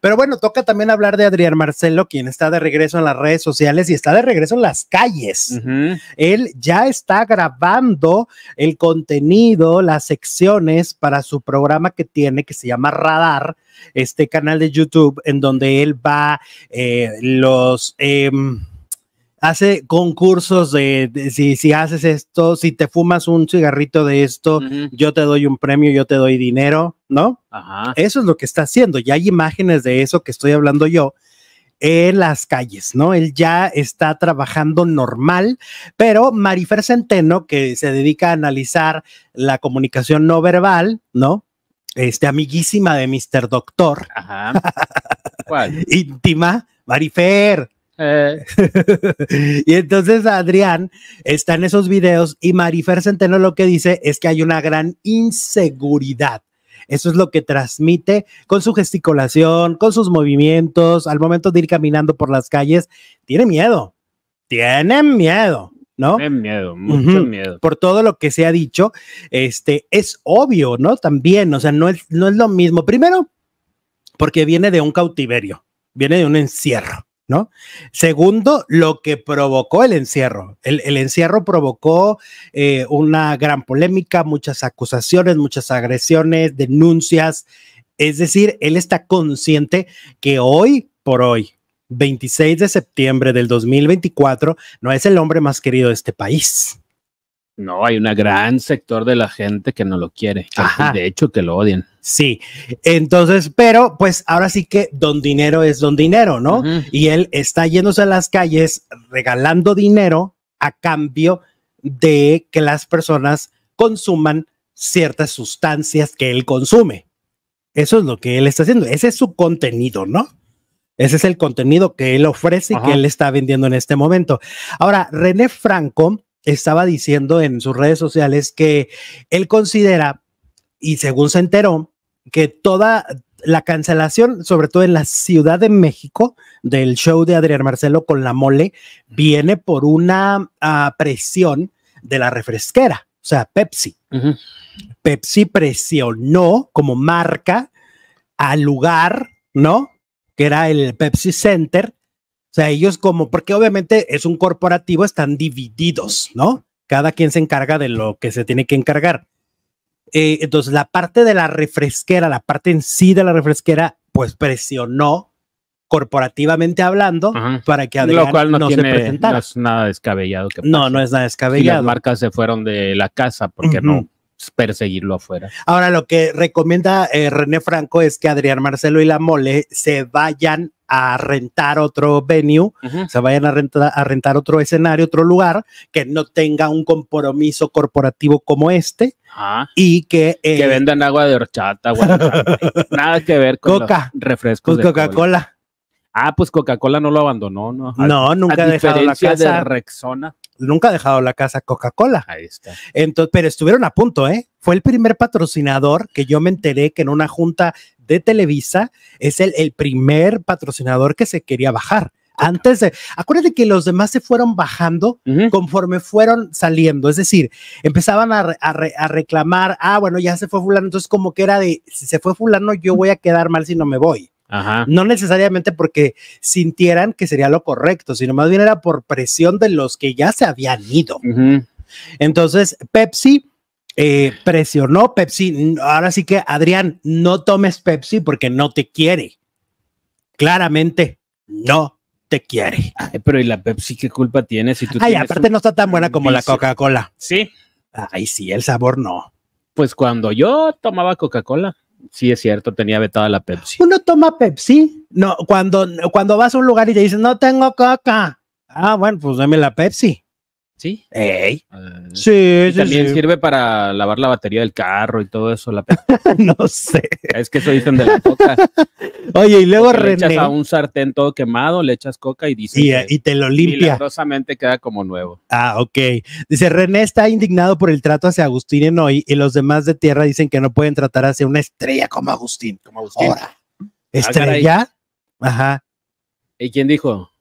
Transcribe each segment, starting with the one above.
Pero bueno, toca también hablar de Adrián Marcelo, quien está de regreso en las redes sociales y está de regreso en las calles. Él ya está grabando el contenido, las secciones para su programa que tiene, que se llama Radar, este canal de YouTube, en donde él va eh, los... Em, hace concursos de, si, si, haces esto, si te fumas un cigarrito de esto, yo te doy un premio, yo te doy dinero, ¿no? Ajá. Eso es lo que está haciendo. Ya hay imágenes de eso que estoy hablando yo en las calles, ¿no? Él ya está trabajando normal, pero Marifer Centeno, que se dedica a analizar la comunicación no verbal, ¿no? Este, amiguísima de Mr. Doctor. Ajá. ¿Cuál? Íntima. Marifer, eh. y entonces Adrián está en esos videos y Marifer Centeno lo que dice es que hay una gran inseguridad. Eso es lo que transmite con su gesticulación, con sus movimientos, al momento de ir caminando por las calles. Tiene miedo, tiene miedo. ¿no? Tiene miedo, mucho miedo. Por todo lo que se ha dicho, este es obvio, ¿no? También, o sea, no es, no es lo mismo. Primero, porque viene de un cautiverio, viene de un encierro. ¿No? Segundo, lo que provocó el encierro. El, encierro provocó eh, una gran polémica, muchas acusaciones, muchas agresiones, denuncias. Es decir, él está consciente que hoy por hoy, 26 de septiembre del 2024, no es el hombre más querido de este país. No, hay un gran sector de la gente que no lo quiere. De hecho, que lo odian. Sí, entonces, pero pues ahora sí que don dinero es don dinero, ¿no? Y él está yéndose a las calles regalando dinero a cambio de que las personas consuman ciertas sustancias que él consume. Eso es lo que él está haciendo. Ese es su contenido, ¿no? Ese es el contenido que él ofrece y que él está vendiendo en este momento. Ahora, René Franco estaba diciendo en sus redes sociales que él considera, y según se enteró, que toda la cancelación, sobre todo en la Ciudad de México, del show de Adrián Marcelo con la mole, viene por una ah, presión de la refresquera, o sea, Pepsi. Pepsi presionó como marca al lugar, ¿no? Que era el Pepsi Center. O sea, ellos como, porque obviamente es un corporativo, están divididos, ¿no? Cada quien se encarga de lo que se tiene que encargar. Eh, entonces, la parte de la refresquera, la parte en sí de la refresquera, pues presionó corporativamente hablando para que Adrián Lo cual no, se presentara. No es nada descabellado. Que no, no es nada descabellado. las marcas se fueron de la casa, porque no perseguirlo afuera? Ahora, lo que recomienda eh, René Franco es que Adrián Marcelo y la Mole se vayan a rentar otro venue, se vayan a rentar, a rentar otro escenario, otro lugar que no tenga un compromiso corporativo como este y que... Eh, que vendan agua de horchata, nada que ver con Coca, refrescos pues Coca-Cola. Ah, pues Coca-Cola no lo abandonó, ¿no? no, nunca ha dejado la casa. de Rexona. Nunca ha dejado la casa Coca-Cola. Ahí está. Entonces, pero estuvieron a punto, ¿eh? Fue el primer patrocinador que yo me enteré que en una junta de Televisa es el, el primer patrocinador que se quería bajar. Antes de, acuérdate que los demás se fueron bajando conforme fueron saliendo, es decir, empezaban a, a, reclamar, ah, bueno, ya se fue fulano, entonces como que era de, si se fue fulano, yo voy a quedar mal si no me voy. No necesariamente porque sintieran que sería lo correcto, sino más bien era por presión de los que ya se habían ido. Entonces, Pepsi eh, presionó Pepsi. Ahora sí que, Adrián, no tomes Pepsi porque no te quiere. Claramente, no te quiere. pero ¿y la Pepsi qué culpa tiene si tú Ay, aparte no está tan buena como la Coca-Cola. Sí. Ay, sí, el sabor no. Pues cuando yo tomaba Coca-Cola, sí es cierto, tenía vetada la Pepsi. Uno toma Pepsi. No, cuando, cuando vas a un lugar y te dicen, no tengo coca. Ah, bueno, pues dame la Pepsi. ¿Sí? Ey. Ah, sí, sí, También sirve para lavar la batería del carro y todo eso. La no sé. Es que eso dicen de la coca. Oye, y luego René. Le echas a un sartén todo quemado, le echas coca y dice. Y, y te lo limpia. Milagrosamente queda como nuevo. Ah, ok. Dice René está indignado por el trato hacia Agustín en hoy y los demás de tierra dicen que no pueden tratar hacia una estrella como Agustín. Como Agustín. Ahora, ¿Estrella? Ajá. ¿Y quién dijo?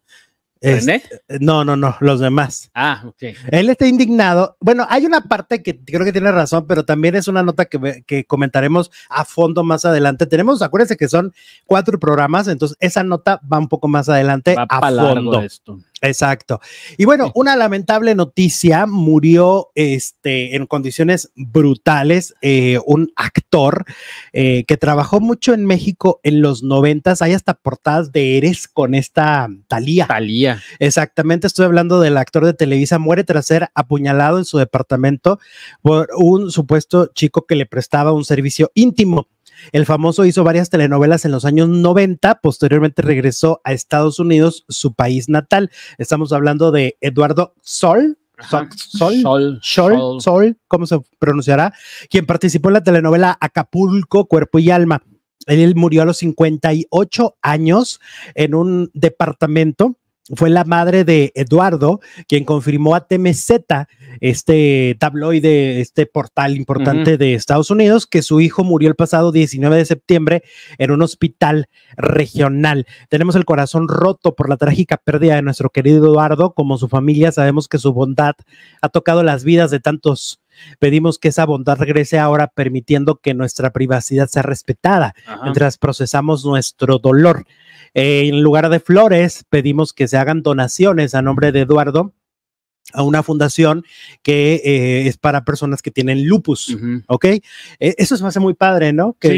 No, no, no, los demás. Ah, ok. Él está indignado. Bueno, hay una parte que creo que tiene razón, pero también es una nota que, que comentaremos a fondo más adelante. Tenemos, acuérdense que son cuatro programas, entonces esa nota va un poco más adelante a fondo. Esto. Exacto. Y bueno, una lamentable noticia, murió este, en condiciones brutales eh, un actor eh, que trabajó mucho en México en los noventas. Hay hasta portadas de Eres con esta Talía. Talía. Exactamente, estoy hablando del actor de Televisa, muere tras ser apuñalado en su departamento por un supuesto chico que le prestaba un servicio íntimo. El famoso hizo varias telenovelas en los años 90, posteriormente regresó a Estados Unidos, su país natal. Estamos hablando de Eduardo Sol, Sol, Sol, Sol, Sol, ¿cómo se pronunciará? Quien participó en la telenovela Acapulco, Cuerpo y Alma. Él murió a los 58 años en un departamento fue la madre de Eduardo quien confirmó a TMZ, este tabloide, este portal importante de Estados Unidos, que su hijo murió el pasado 19 de septiembre en un hospital regional. Tenemos el corazón roto por la trágica pérdida de nuestro querido Eduardo. Como su familia, sabemos que su bondad ha tocado las vidas de tantos Pedimos que esa bondad regrese ahora, permitiendo que nuestra privacidad sea respetada mientras procesamos nuestro dolor. Eh, en lugar de flores, pedimos que se hagan donaciones a nombre de Eduardo a una fundación que eh, es para personas que tienen lupus, ¿ok? E, eso se me hace muy padre, ¿no? Que,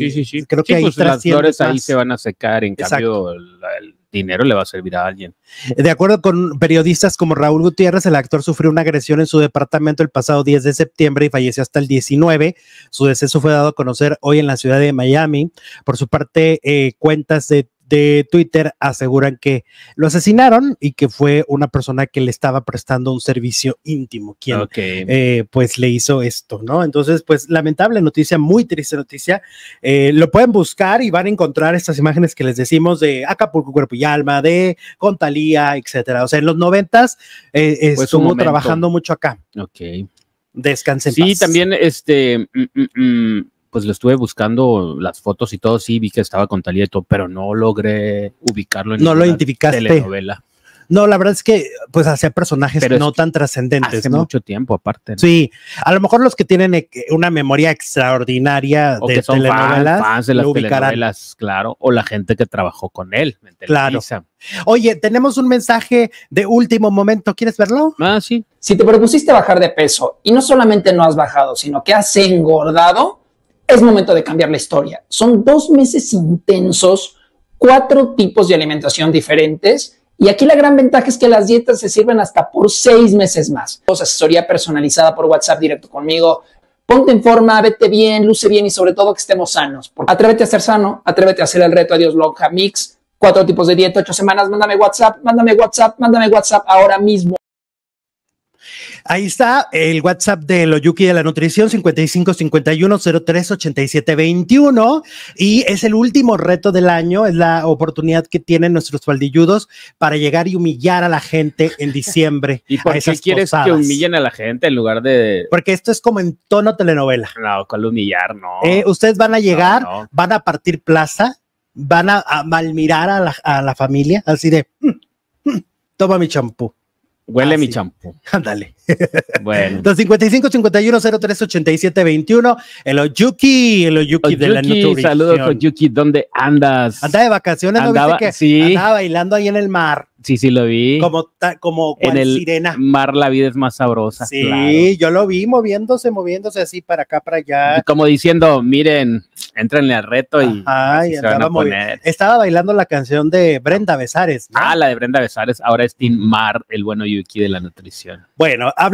sí, sí, sí, Creo que ahí pues las flores ahí se van a secar, en cambio el, dinero le va a servir a alguien. De acuerdo con periodistas como Raúl Gutiérrez, el actor sufrió una agresión en su departamento el pasado 10 de septiembre y falleció hasta el 19. Su deceso fue dado a conocer hoy en la ciudad de Miami. Por su parte, eh, cuentas de de Twitter aseguran que lo asesinaron y que fue una persona que le estaba prestando un servicio íntimo quien eh, pues le hizo esto, ¿no? Entonces, pues lamentable noticia, muy triste noticia. Eh, lo pueden buscar y van a encontrar estas imágenes que les decimos de Acapulco, Cuerpo y Alma, de Contalía, etcétera. O sea, en los noventas eh, pues estuvo trabajando mucho acá. Ok. Descansen. Sí, también este... Mm, mm, mm, pues lo estuve buscando las fotos y todo, sí vi que estaba con Talía y todo, pero no logré ubicarlo en no lo identificaste. telenovela. No, la verdad es que pues hacía personajes no tan trascendentes, hace mucho tiempo aparte. Sí, a lo mejor los que tienen eh, una memoria extraordinaria de que son telenovelas, fans de las telenovelas, claro, o la gente que trabajó con él. claro. Oye, tenemos un mensaje de último momento, ¿quieres verlo? Ah, sí. Si te propusiste bajar de peso y no solamente no has bajado, sino que has engordado, es momento de cambiar la historia. Son dos meses intensos, cuatro tipos de alimentación diferentes. Y aquí la gran ventaja es que las dietas se sirven hasta por seis meses más. Asesoría personalizada por WhatsApp directo conmigo. Ponte en forma, vete bien, luce bien y sobre todo que estemos sanos. Atrévete a ser sano, atrévete a hacer el reto Adiós Lonja Mix. Cuatro tipos de dieta, ocho semanas. Mándame WhatsApp, mándame WhatsApp, mándame WhatsApp ahora mismo. Ahí está el WhatsApp de Loyuki de la Nutrición 55 51 03 87 21 y es el último reto del año, es la oportunidad que tienen nuestros faldilludos para llegar y humillar a la gente en diciembre. ¿Y por qué quieres que humillen a la gente en lugar de...? Porque esto es como en tono telenovela. No, con humillar, no. Eh, ustedes van a llegar, van a partir plaza, van a, malmirar a la, a la, familia, así de, mm, mm, toma mi champú. Huele mi champú. Ándale. Bueno. 255 51 03 87 21. El Oyuki, el Oyuki, de la nutrición. Saludos, Oyuki. ¿Dónde andas? Anda de vacaciones, ¿no viste que sí. andaba bailando ahí en el mar? Sí, sí, lo vi. Como, como en el sirena. mar la vida es más sabrosa. Sí, yo lo vi moviéndose, moviéndose así para acá, para allá. Como diciendo, miren, entrenle al reto y, Ay, Estaba bailando la canción de Brenda Besares. Ah, la de Brenda Besares. Ahora es Tim Mar, el bueno Yuki de la nutrición. Bueno, hablemos